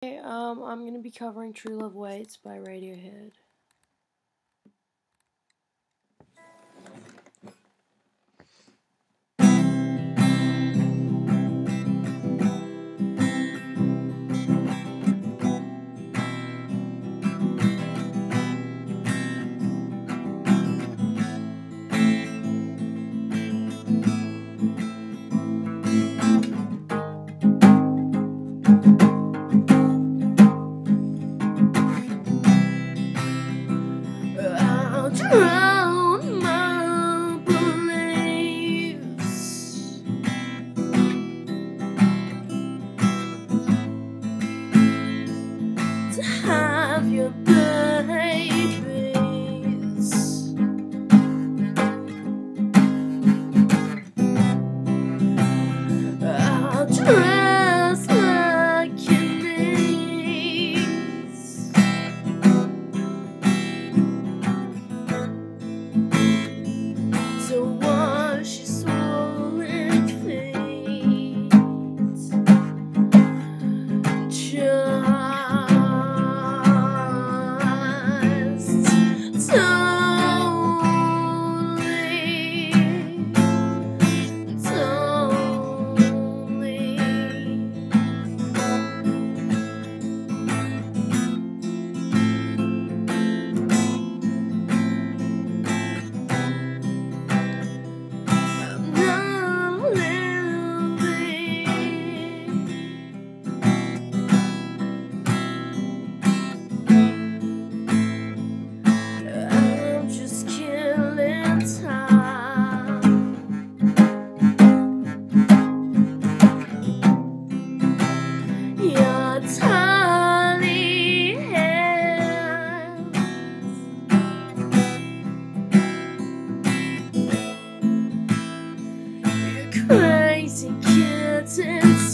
Um, I'm gonna be covering True Love Waits by Radiohead. Have your good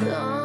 done.